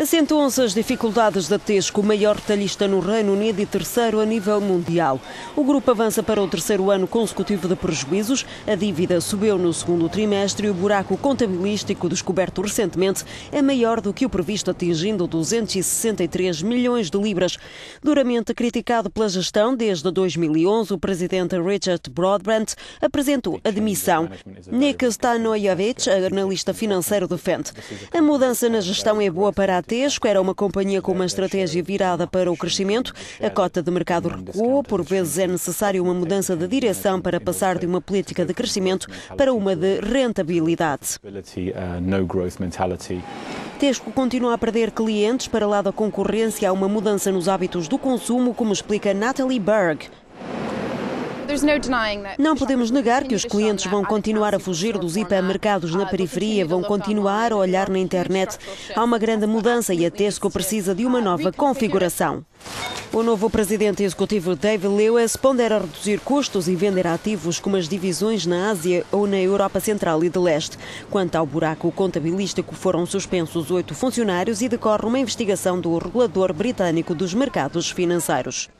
Acentuam-se as dificuldades da Tesco, maior retalhista no Reino Unido e terceiro a nível mundial. O grupo avança para o terceiro ano consecutivo de prejuízos, a dívida subiu no segundo trimestre e o buraco contabilístico descoberto recentemente é maior do que o previsto, atingindo 263 milhões de libras. Duramente criticado pela gestão desde 2011, o presidente Richard Broadbent apresentou a demissão. Nick Stanojevic, analista financeiro, defende. A mudança na gestão é boa para a Tesco era uma companhia com uma estratégia virada para o crescimento. A cota de mercado recuou. Por vezes é necessário uma mudança de direção para passar de uma política de crescimento para uma de rentabilidade. Tesco continua a perder clientes para lá da concorrência. Há uma mudança nos hábitos do consumo, como explica Natalie Berg, não podemos negar que os clientes vão continuar a fugir dos hipermercados na periferia, vão continuar a olhar na internet. Há uma grande mudança e a Tesco precisa de uma nova configuração. O novo presidente executivo David Lewis pondera reduzir custos e vender ativos como as divisões na Ásia ou na Europa Central e de Leste. Quanto ao buraco contabilístico, foram suspensos oito funcionários e decorre uma investigação do regulador britânico dos mercados financeiros.